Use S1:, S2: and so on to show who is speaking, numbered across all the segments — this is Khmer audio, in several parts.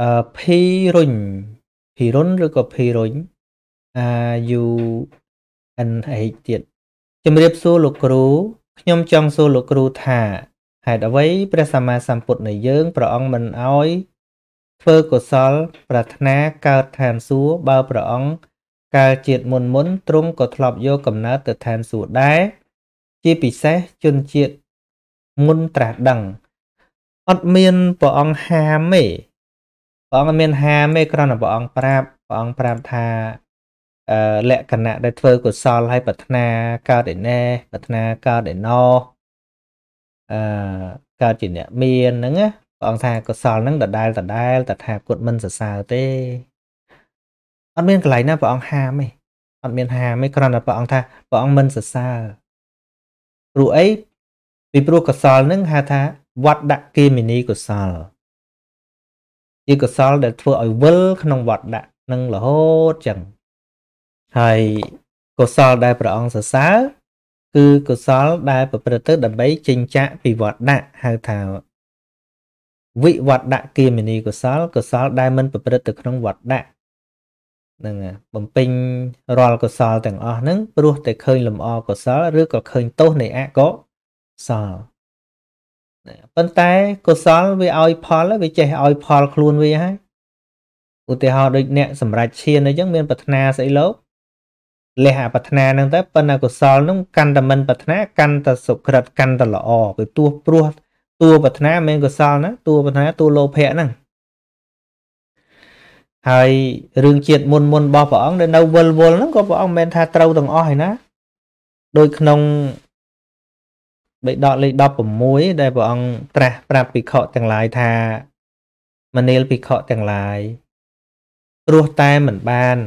S1: អឺភីរុញភីរុនឬក៏ភីរុញ R U N H ទៀតជំរាបសួរលោកគ្រូខ្ញុំចង់សួរលោកគ្រូថាហេតុអ្វីព្រះសម្មាសម្ពុទ្ធនៃយើងព្រះអង្គមិនអោយធ្វើកុសល ប្រាថ្នាកើតឋានសួគ៌បើព្រះអង្គកាលជាតិមុនមុនទ្រង់ក៏ធ្លាប់យកកំណើតទៅឋានសួគ៌ដែរជាពិសេសជនជាតិមុនត្រាស់ដឹងអត់មានព្រះអង្គហាមទេ ព្រះអង្គមានហាមទេគ្រាន់តែព្រះអង្គប្រាប់ព្រះអង្គប្រាប់ថាអឺលក្ខណៈដែលធ្វើកុសលឲ្យប្រាថ្នាកើតឯណែប្រាថ្នាកើតឯណោអឺកើតជាអ្នកមានហ្នឹងណាព្រះអង្គថាកុសលហ្នឹងដដែលដដែលតថាគតមិនសរសើរទេអត់មានកន្លែងណាព្រះអង្គហាមទេអត់មានហាមទេគ្រាន់តែព្រះអង្គថាព្រះអង្គមិនសរសើរព្រោះអីពីព្រោះកុសលហ្នឹងហៅថាវត្តដាក់គិមិនីកុសល ជាកុសលដែលធ្វើឲ្យវិលក្នុងវត្តដាក់នឹងរហូតចឹងហើយកុសលដែលព្រះអង្គសរសើរគឺកុសលដែលប្រព្រឹត្តទៅដើម្បីចិញ្ចាក់ពីវត្តដាក់ហៅថាវិវត្តដាក់គិមិនីកុសលកុសលដែលមិនប្រព្រឹត្តទៅក្នុងវត្តដាក់នឹងបំពេញរាល់កុសលទាំងអស់ហ្នឹងព្រោះតែឃើញលំអកុសលឬក៏ឃើញទោសនៃអកុសល ប៉ុន្តែកុសលវាឲ្យផលវាចេះឲ្យផលខ្លួនវាហើយឧទាហរណ៍ដូចអ្នកសម្រាប់ឈានអញ្ចឹងមានប្រាថ្នាស្អីលោកលះអាប្រាថ្នាហ្នឹងទៅប៉ុន្តែកុសលហ្នឹងកាន់តែមិនប្រាថ្នាកាន់តែសុក្រិតកាន់តែល្អគឺទោះព្រោះតួប្រាថ្នាមិនកុសលណាតួប្រាថ្នាតួលោភៈហ្នឹងហើយរឿងជាតិមុនមុនរបស់ព្រះអង្គដែលនៅវិលវល់ហ្នឹងក៏ព្រះអង្គមិនមែនថាត្រូវទាំងអស់ហើយណាដូចក្នុង បេដកលេខ16ដែលព្រះអង្គត្រាស់ប្រាប់ភិក្ខុទាំងឡាយថាមនាលភិក្ខុទាំងឡាយព្រោះតែមិនបាន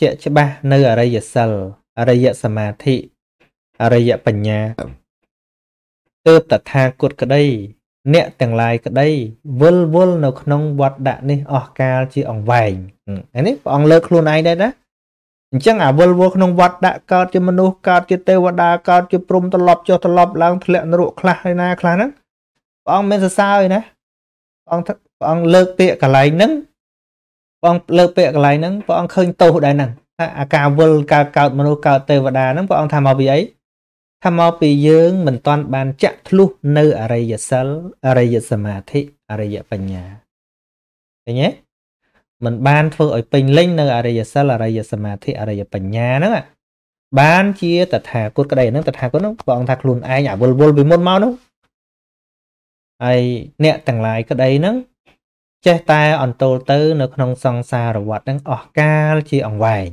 S1: ជាក់ច្បាស់នៅអរិយសិលអរិយសមាធិអរិយបញ្ញាទើបតថាគតក្តី អ្នកទាំងឡាយក្តីវិលវល់នៅក្នុងវត្តដាក់នេះអស់កាលជាអង្វែងនេះព្រះអង្គលើកខ្លួនឯងដែរណា អញ្ចឹងអាវិលវល់ក្នុងវត្តដាក់កើតជាមនុស្សកើតជាទេវតាកើតជាព្រំត្រឡប់ចុះត្រឡប់ឡើងធ្លាក់នរកខ្លះហើយណាខ្លះហ្នឹងព្រះអង្គមានសរសើរឯណាព្រះអង្គព្រះអង្គលើកពាក្យកន្លែងហ្នឹងព្រះអង្គលើកពាក្យកន្លែងហ្នឹងព្រះអង្គឃើញទោសដែរហ្នឹងថាអាការវិលកើតកើតមនុស្សកើតទេវតាហ្នឹងព្រះអង្គថាមកពីអីថាមកពីយើងមិនតាន់បានចាក់ធ្លុះនៅអរិយសិលអរិយសមាធិអរិយបញ្ញាឃើញទេ មិនបានធ្វើឲ្យពេញលេញនៅអរិយសិលអរិយសមាធិអរិយបញ្ញាហ្នឹងបានជាតថាគតក្តីហ្នឹងតថាគតហ្នឹងព្រះអង្គថាខ្លួនឯងអាវលវល់ពីមុនមកនោះហើយអ្នកទាំងឡាយក្តីហ្នឹងចេះតែអន្ទោលទៅ នៅក្នុងសង្សារវដ្តហ្នឹងអស់កាលជាអង្វែង